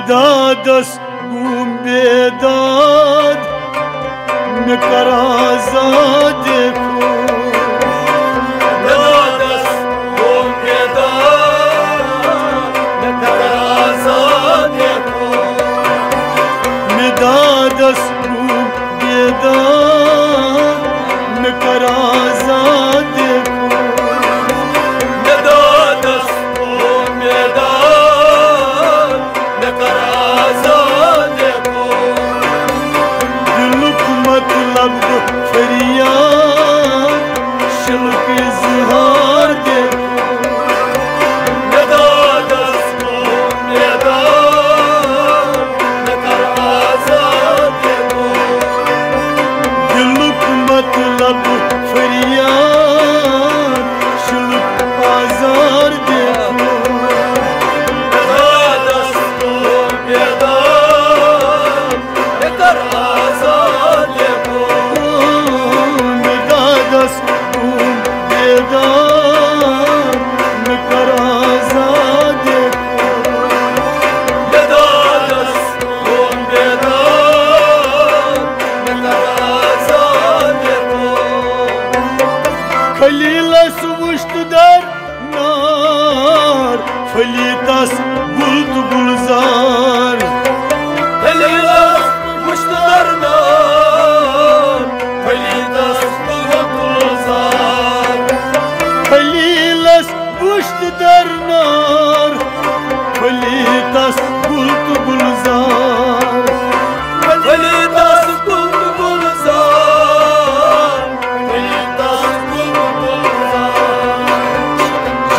بداد است گم بداد نکر آزاد کن بداد است گم بداد نکر آزاد کن بداد است گم بداد نکر آزاد Khalil suvuştu der nar. Falitas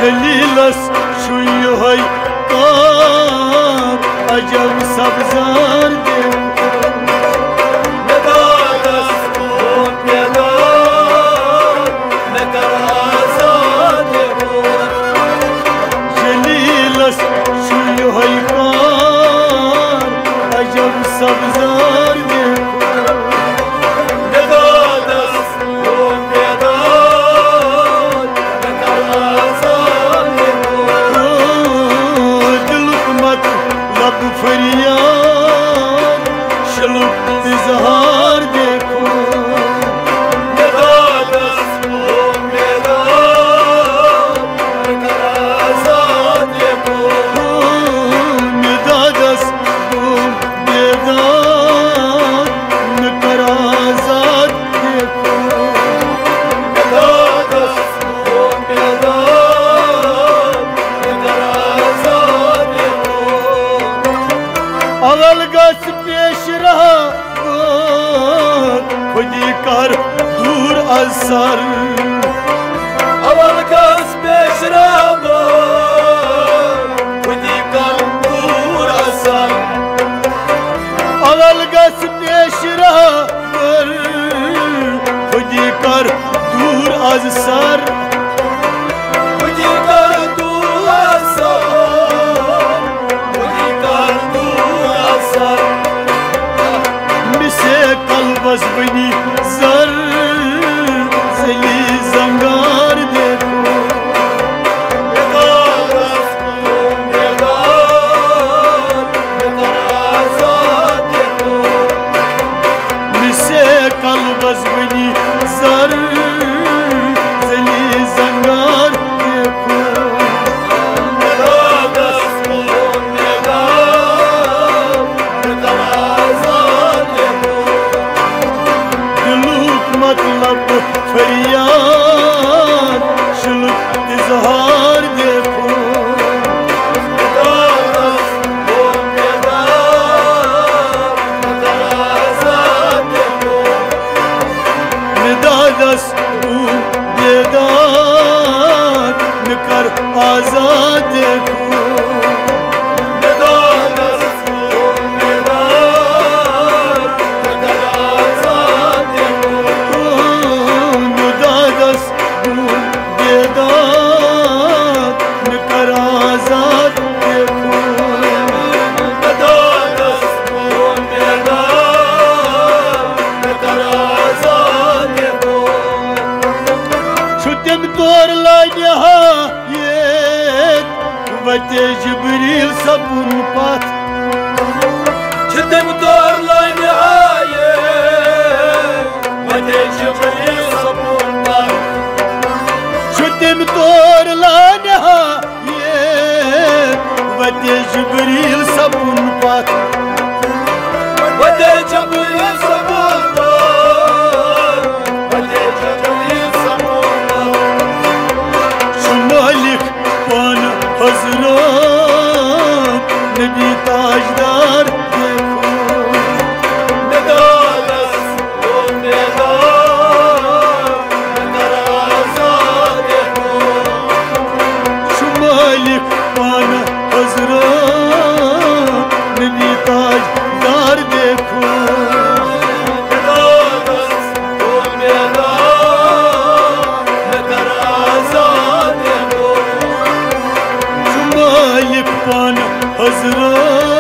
خلیلاس شوی های قاب عجب سبزار دیم azar Aval kas peş raba Kudi kalbur azar Aval kas peş raba Kudi kar dur وزادك de Jibril sabun pat. Çetem tarlay nihaye Vade Jibril sabun pat. Çetem tarlay nihaye Vade Jibril sabun pat. Vade Jibril sabun pat Ezra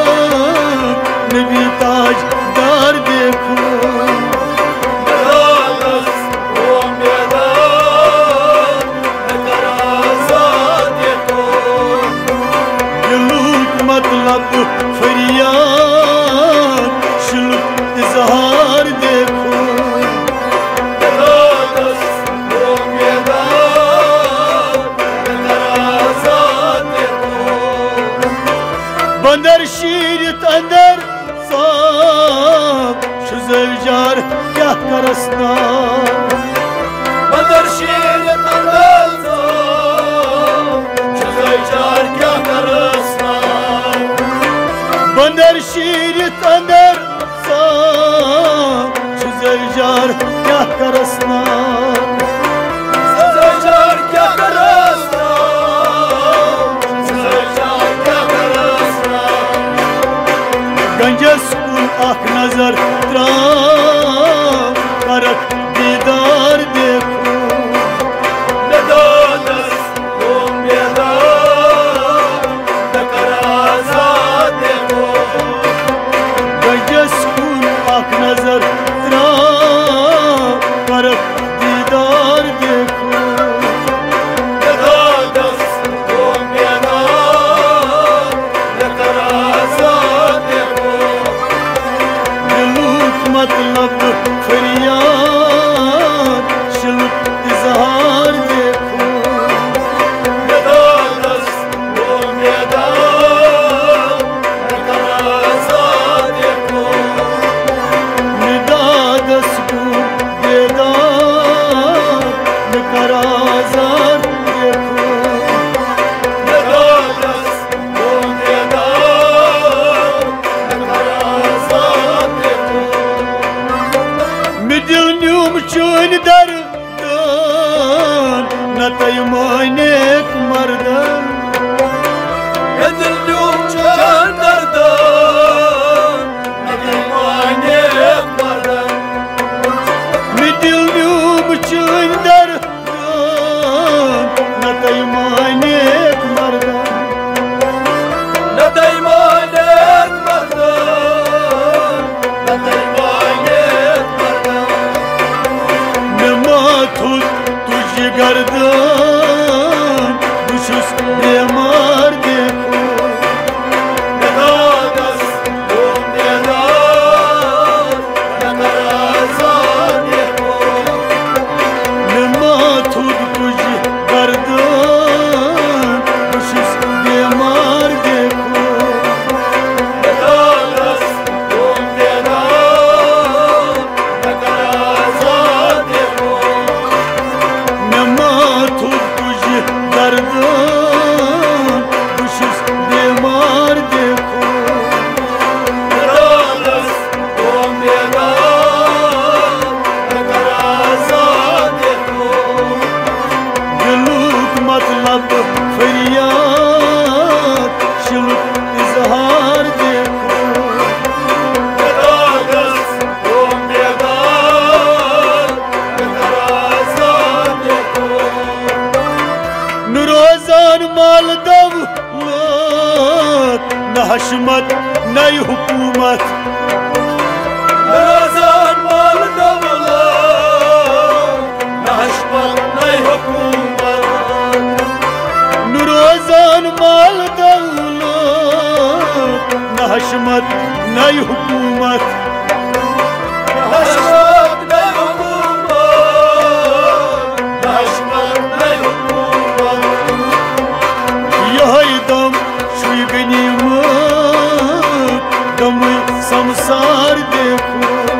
گنجس اون اخ نظر درام قرق دیدار دیکھو ندانس اون بیدار دکر آزاد دیکھو گنجس اون اخ نظر درام çıkardım مال دولت نه حشمت نه حکومت نرازان مال دولت نه حشمت نه حکومت نرازان مال دولت نه حشمت نه حکومت sardı kul